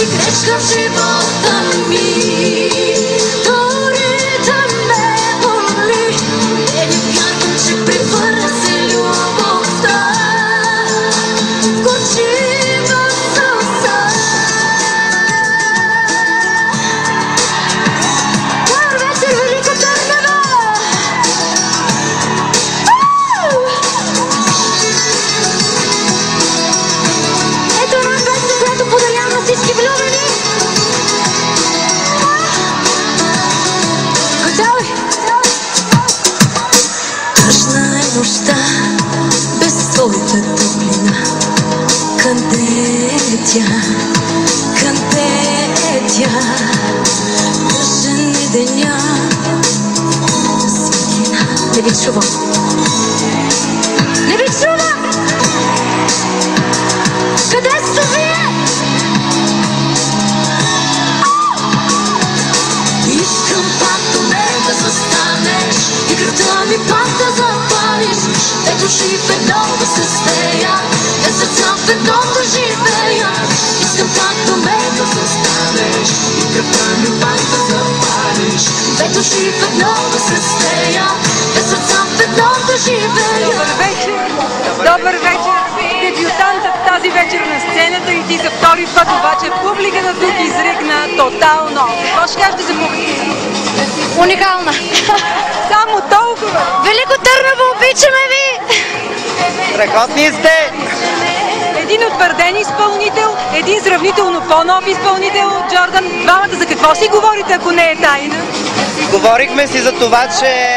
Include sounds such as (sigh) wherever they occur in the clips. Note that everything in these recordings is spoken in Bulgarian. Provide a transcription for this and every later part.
си грешка в живота ми. Къде е тя? Къде е деня, светлина. Не ви чувам. Не ви чувам! Къде сте вие? Искам пак до мен да застанеш И кръвта ми пак да запалиш Две души в едно да се стеят души в едно да се стеят Две сърца в едно да живеят Добър вечер! Добър вечер! Дебютантът тази вечер на сцената и ти за втори път, обаче публиката тук изригна тотално. Какво ще кажете за публиката? Уникална. Само толкова! Велико Търново, обичаме ви! Страхотни сте! Един утвърден изпълнител, един сравнително по-нов изпълнител, Джордан. Двамата за какво си говорите, ако не е тайна? Говорихме си за това, че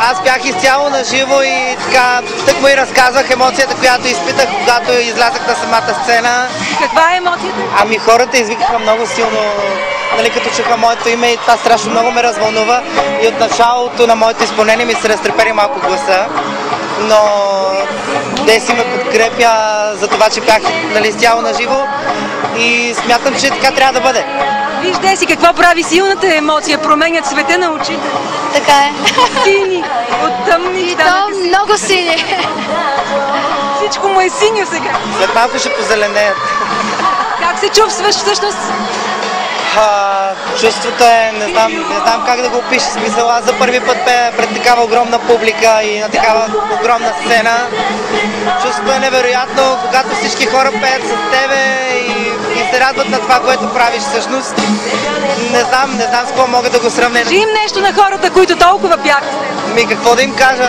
аз бях изцяло на живо и така, тък му и разказвах емоцията, която изпитах, когато излязах на самата сцена. Каква е емоцията? Ами хората извикаха много силно, нали, като чуха моето име и това страшно много ме развълнува. И от началото на моето изпълнение ми се разтрепери малко гласа, но Деси ме подкрепя за това, че бях нали, изцяло на живо и смятам, че така трябва да бъде. Вижте си какво прави силната емоция, променят света на очите. Така е. Сини, от тъмни И то много сини. Всичко му е синьо сега. След малко ще позеленеят. Как се чувстваш всъщност? А, чувството е, не знам, не знам как да го опиша смисъл. Аз за първи път пея пред такава огромна публика и на такава огромна сцена. Чувството е невероятно, когато всички хора пеят с тебе и се радват на това, което правиш всъщност. Не знам, не знам с какво мога да го сравня. Кажи им нещо на хората, които толкова бяха. Ми какво да им кажа?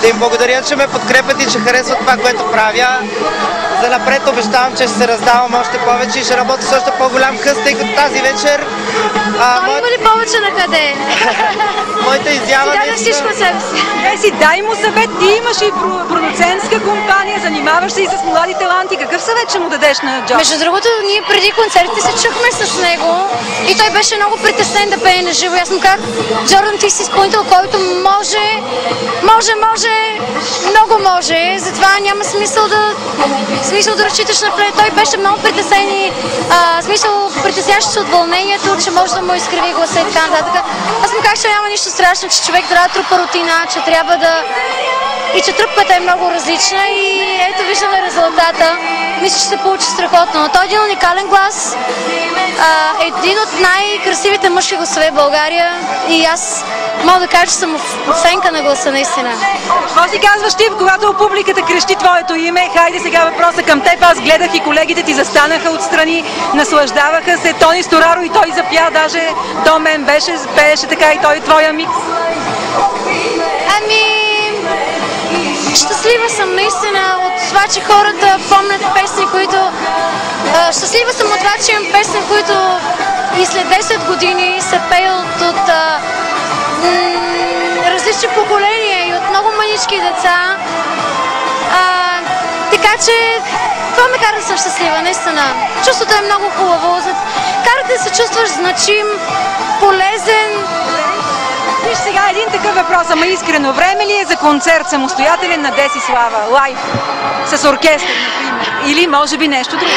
Да им благодаря, че ме подкрепят и че харесват това, което правя. За напред обещавам, че ще се раздавам още повече и ще работя с още по-голям хъст, тъй като тази вечер а, Той има ли повече на къде? (laughs) моята изява Даде наистина- всичко себе си. Е си, дай му съвет. Ти имаш и про- продуцентска компания, занимаваш се и с млади таланти. Какъв съвет ще му дадеш на Джо? Между другото, ние преди концертите се чухме с него и той беше много притеснен да пее на живо. Аз му казах, Джордан, ти си изпълнител, който може, може, може, много може, затова няма смисъл да, смисъл да разчиташ на. Той беше много притеснен и а, смисъл притесняваше се от вълнението, че може да му изкриви гласа и така нататък. Аз му казах, че няма нищо страшно, че човек трябва да трупа рутина, че трябва да и че тръпката е много различна и ето виждаме резултата. Мисля, че се получи страхотно. Той е един уникален глас, един от най-красивите мъжки гласове в България и аз мога да кажа, че съм фенка на гласа наистина. Какво си казваш ти, когато публиката крещи твоето име? Хайде сега въпроса към теб. Аз гледах и колегите ти застанаха отстрани, наслаждаваха се. Тони Стораро и той запя, даже до мен беше, пееше така и той твоя микс. Щастлива съм наистина от това, че хората помнят песни, които... Щастлива съм от това, че имам песни, които и след 10 години се пеят от а, различни поколения и от много манички деца. А, така че това ме кара да съм щастлива, наистина. Чувството е много хубаво. Кара да се чувстваш значим, полезен, Виж сега един такъв въпрос, ама искрено. Време ли е за концерт самостоятелен на Деси Слава? Лайв. С оркестър, например. Или може би нещо друго.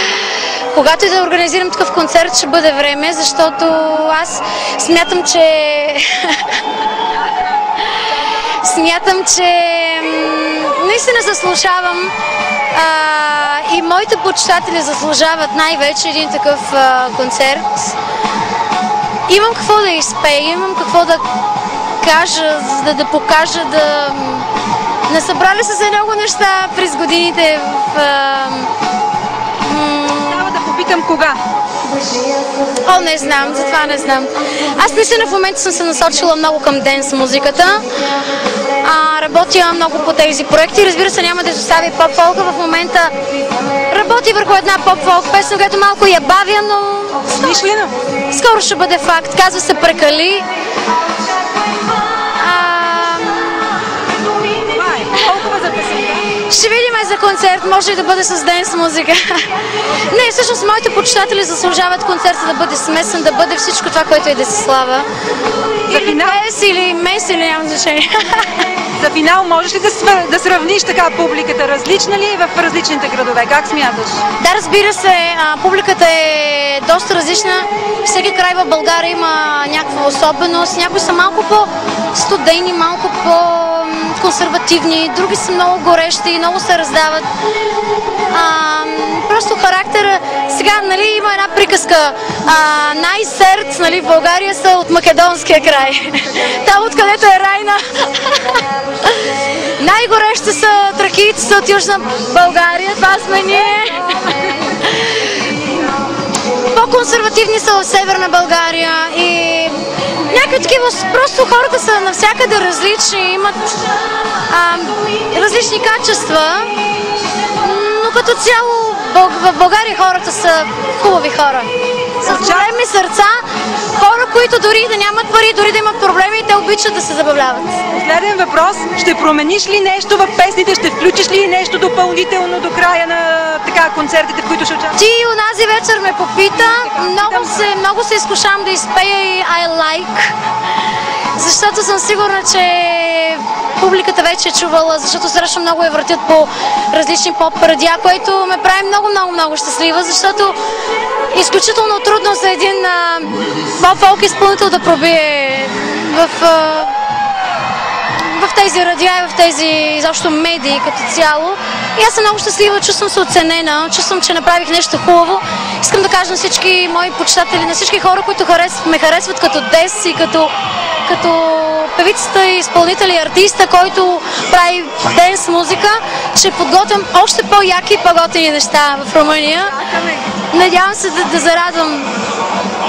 Когато и да организирам такъв концерт, ще бъде време, защото аз смятам, че... (laughs) смятам, че наистина заслужавам а, и моите почитатели заслужават най-вече един такъв а, концерт. Имам какво да изпея, имам какво да кажа, за да, да покажа, да... Насъбрали са се много неща през годините в... Трябва да попитам кога. О, не знам, затова не знам. Аз наистина в момента съм се насочила много към денс музиката. А, работя много по тези проекти. Разбира се, няма да изоставя и поп-фолка. В момента работя върху една поп-фолк песен, която малко я бавя, но Смишлено. скоро ще бъде факт. Казва се Прекали. За концерт, може и да бъде с денс музика. (laughs) Не, всъщност моите почитатели заслужават концерта да бъде смесен, да бъде всичко това, което е да се слава. За Или финал? пес, или мес, или няма значение. (laughs) За финал можеш ли да, свър... да сравниш така публиката? Различна ли е в различните градове? Как смяташ? Да, разбира се, а, публиката е доста различна. Всеки край в България има някаква особеност. Някои са малко по-студени, малко по-консервативни, други са много горещи, много се раздават. А, просто характера. Сега, нали, има една приказка. А, най-сърц, нали, в България са от македонския край. (laughs) Там, откъдето е Райна. (laughs) Най-горещи са тракийците от Южна България. Това сме ние. (laughs) По-консервативни са в Северна България и такива, просто хората са навсякъде различни, имат а, различни качества, но като цяло в България хората са хубави хора. С големи сърца, хора, които дори да нямат пари, дори да имат проблеми, те обичат да се забавляват. Последен въпрос. Ще промениш ли нещо в песните? Ще включиш ли нещо допълнително до края на така, концертите, в които ще участваш? Ти онази вечер ме попита, много се, много се изкушавам да изпея и I like, защото съм сигурна, че публиката вече е чувала, защото страшно много я въртят по различни поп радиа, което ме прави много, много, много щастлива, защото изключително трудно за един поп-фолк изпълнител да пробие в тези радиа и в тези изобщо медии като цяло. И аз съм много щастлива, чувствам се оценена, чувствам, че направих нещо хубаво. Искам да кажа на всички мои почитатели, на всички хора, които харесват, ме харесват като Дес и като, като певицата, изпълнител и артиста, който прави денс музика, че подготвям още по-яки и по-готини неща в Румъния. Надявам се да, да зарадвам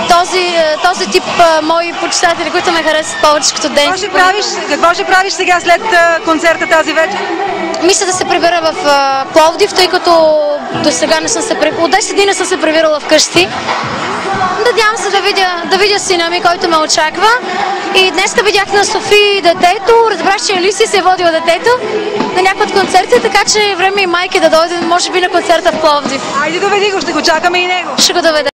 този, е, този тип а, мои почитатели, които ме харесват повече като Какво денс. ще правиш, какво ще правиш сега след а, концерта тази вечер? Мисля да се прибера в Пловдив, тъй като до сега не съм се прибирала. От 10 дни не съм се прибирала вкъщи. Надявам се да видя, да видя сина ми, който ме очаква. И днес видях на Софи детето, разбрах, че Алиси се е водила детето на някакъв от концерти, така че е време и майки да дойде, може би на концерта в Пловдив. Айде доведи го, ще го чакаме и него. Ще го доведа.